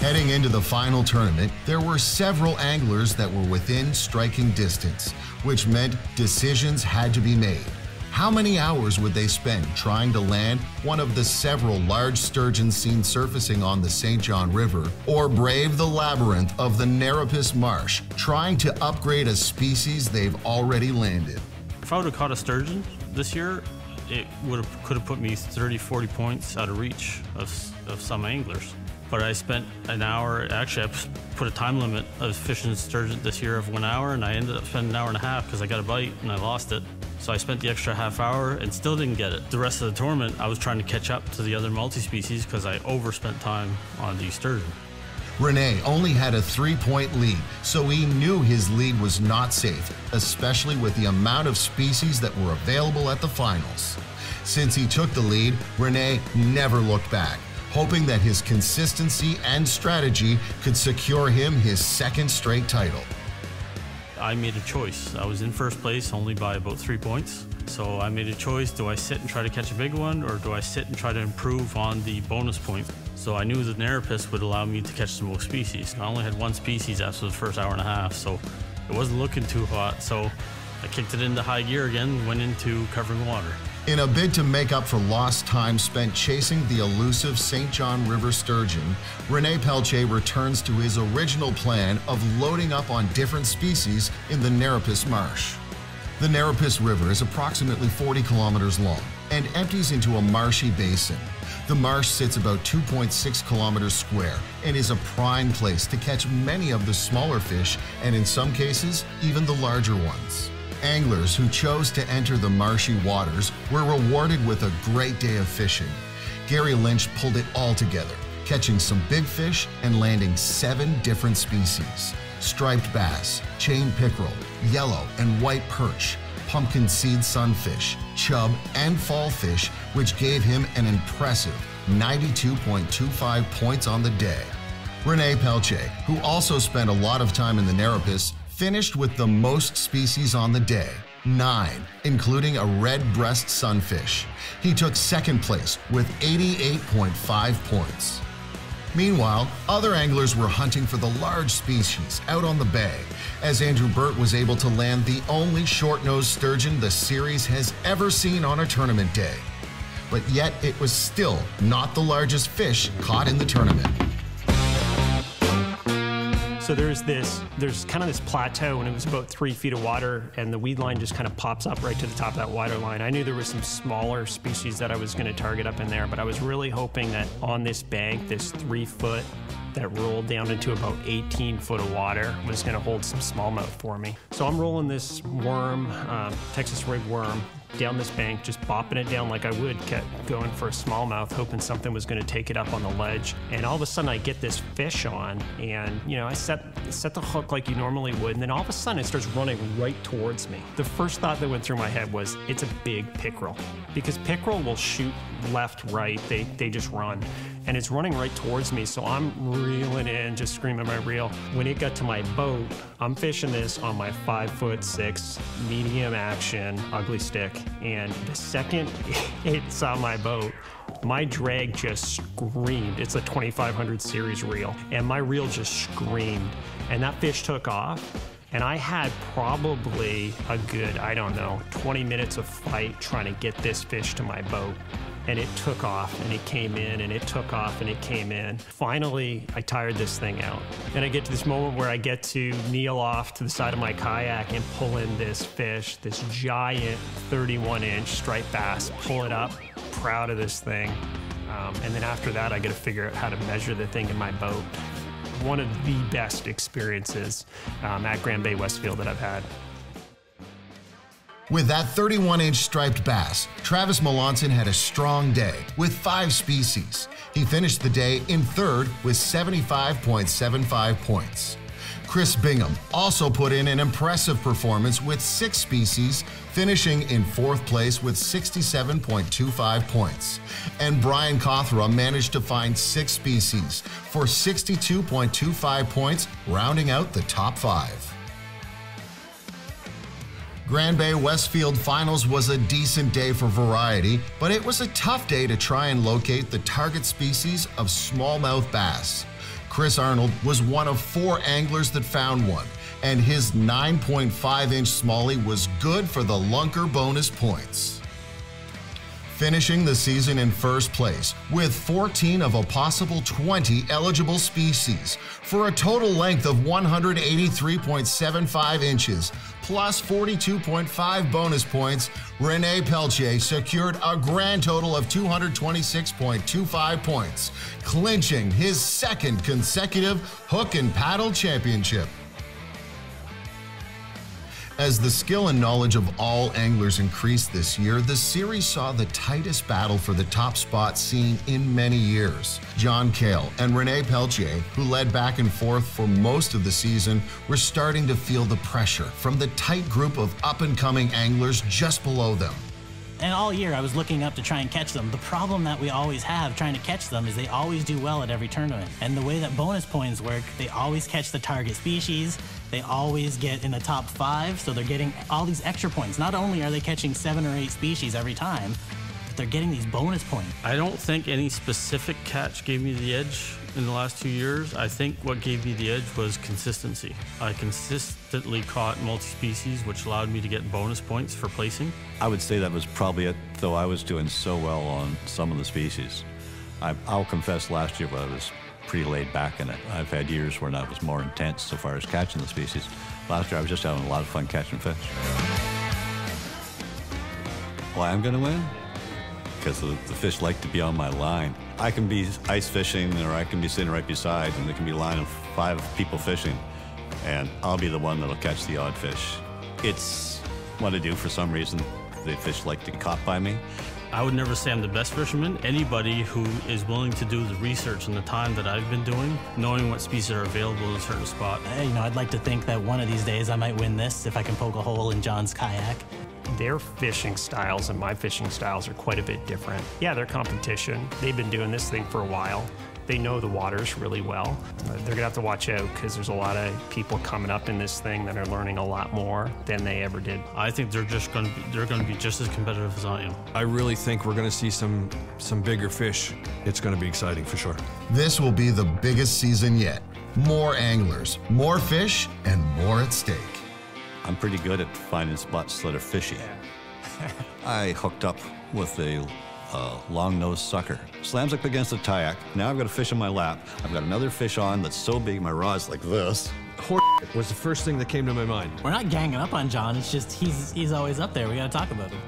Heading into the final tournament, there were several anglers that were within striking distance, which meant decisions had to be made. How many hours would they spend trying to land one of the several large sturgeons seen surfacing on the St. John River, or brave the labyrinth of the Nerepis Marsh, trying to upgrade a species they've already landed? If I would have caught a sturgeon this year, it would have could have put me 30, 40 points out of reach of, of some anglers. But I spent an hour, actually, I put a time limit of fishing sturgeon this year of one hour, and I ended up spending an hour and a half because I got a bite and I lost it. So I spent the extra half hour and still didn't get it. The rest of the tournament, I was trying to catch up to the other multi species because I overspent time on the sturgeon. Rene only had a three point lead, so he knew his lead was not safe, especially with the amount of species that were available at the finals. Since he took the lead, Rene never looked back hoping that his consistency and strategy could secure him his second straight title. I made a choice. I was in first place only by about three points. So I made a choice. Do I sit and try to catch a big one or do I sit and try to improve on the bonus points? So I knew that the Nerepis would allow me to catch the most species. I only had one species after the first hour and a half, so it wasn't looking too hot. So I kicked it into high gear again, went into covering water. In a bid to make up for lost time spent chasing the elusive St. John River sturgeon, Rene Pelletier returns to his original plan of loading up on different species in the Nerepis Marsh. The Nerepis River is approximately 40 kilometers long and empties into a marshy basin. The marsh sits about 2.6 kilometers square and is a prime place to catch many of the smaller fish and in some cases, even the larger ones. Anglers who chose to enter the marshy waters were rewarded with a great day of fishing. Gary Lynch pulled it all together, catching some big fish and landing seven different species striped bass, chain pickerel, yellow and white perch, pumpkin seed sunfish, chub, and fall fish, which gave him an impressive 92.25 points on the day. Rene Pelletier, who also spent a lot of time in the Nerepis, finished with the most species on the day, nine, including a red breast sunfish. He took second place with 88.5 points. Meanwhile, other anglers were hunting for the large species out on the bay, as Andrew Burt was able to land the only short-nosed sturgeon the series has ever seen on a tournament day. But yet it was still not the largest fish caught in the tournament. So there's this, there's kind of this plateau, and it was about three feet of water, and the weed line just kind of pops up right to the top of that water line. I knew there was some smaller species that I was going to target up in there, but I was really hoping that on this bank, this three foot that rolled down into about 18 foot of water was going to hold some smallmouth for me. So I'm rolling this worm, um, Texas rig worm, down this bank, just bopping it down like I would, kept going for a smallmouth, hoping something was going to take it up on the ledge. And all of a sudden, I get this fish on, and you know, I set set the hook like you normally would, and then all of a sudden, it starts running right towards me. The first thought that went through my head was, it's a big pickerel, because pickerel will shoot left, right. They they just run and it's running right towards me. So I'm reeling in, just screaming my reel. When it got to my boat, I'm fishing this on my five foot six medium action Ugly Stik. And the second it saw my boat, my drag just screamed. It's a 2500 series reel, and my reel just screamed. And that fish took off. And I had probably a good, I don't know, 20 minutes of fight trying to get this fish to my boat and it took off and it came in and it took off and it came in. Finally, I tired this thing out. And I get to this moment where I get to kneel off to the side of my kayak and pull in this fish, this giant 31 inch striped bass, pull it up, proud of this thing. Um, and then after that, I got to figure out how to measure the thing in my boat. One of the best experiences um, at Grand Bay Westfield that I've had. With that 31 inch striped bass, Travis Melanson had a strong day with five species. He finished the day in third with 75.75 points. Chris Bingham also put in an impressive performance with six species, finishing in fourth place with 67.25 points. And Brian Cothra managed to find six species for 62.25 points, rounding out the top five. Grand Bay Westfield Finals was a decent day for variety, but it was a tough day to try and locate the target species of smallmouth bass. Chris Arnold was one of four anglers that found one, and his 9.5 inch smallie was good for the Lunker bonus points finishing the season in first place with 14 of a possible 20 eligible species for a total length of 183.75 inches plus 42.5 bonus points. Rene Pelletier secured a grand total of 226.25 points, clinching his second consecutive hook and paddle championship. As the skill and knowledge of all anglers increased this year, the series saw the tightest battle for the top spot seen in many years. John Cale and Rene Pelletier, who led back and forth for most of the season, were starting to feel the pressure from the tight group of up and coming anglers just below them. And all year I was looking up to try and catch them. The problem that we always have trying to catch them is they always do well at every tournament. And the way that bonus points work, they always catch the target species. They always get in the top five, so they're getting all these extra points. Not only are they catching seven or eight species every time, they're getting these bonus points. I don't think any specific catch gave me the edge in the last two years. I think what gave me the edge was consistency. I consistently caught multi-species, which allowed me to get bonus points for placing. I would say that was probably it, though I was doing so well on some of the species. I, will confess last year I was pretty laid back in it. I've had years when I was more intense so far as catching the species. Last year I was just having a lot of fun catching fish. Why I'm going to win? Because the, the fish like to be on my line. I can be ice fishing or I can be sitting right beside and there can be a line of five people fishing and I'll be the one that'll catch the odd fish. It's what I do for some reason. The fish like to get caught by me. I would never say I'm the best fisherman. Anybody who is willing to do the research and the time that I've been doing, knowing what species are available in a certain spot. Hey, You know, I'd like to think that one of these days I might win this if I can poke a hole in John's kayak their fishing styles and my fishing styles are quite a bit different. Yeah, they're competition. They've been doing this thing for a while. They know the waters really well. Uh, they're gonna have to watch out because there's a lot of people coming up in this thing that are learning a lot more than they ever did. I think they're just gonna be, they're gonna be just as competitive as I am. I really think we're gonna see some some bigger fish. It's gonna be exciting for sure. This will be the biggest season yet. More anglers, more fish, and more at stake. I'm pretty good at finding spots that are fishy. I hooked up with a uh, long-nosed sucker. Slams up against the kayak. Now I've got a fish on my lap. I've got another fish on that's so big my rod's like this. Horse was the first thing that came to my mind. We're not ganging up on John. It's just he's he's always up there. We got to talk about him.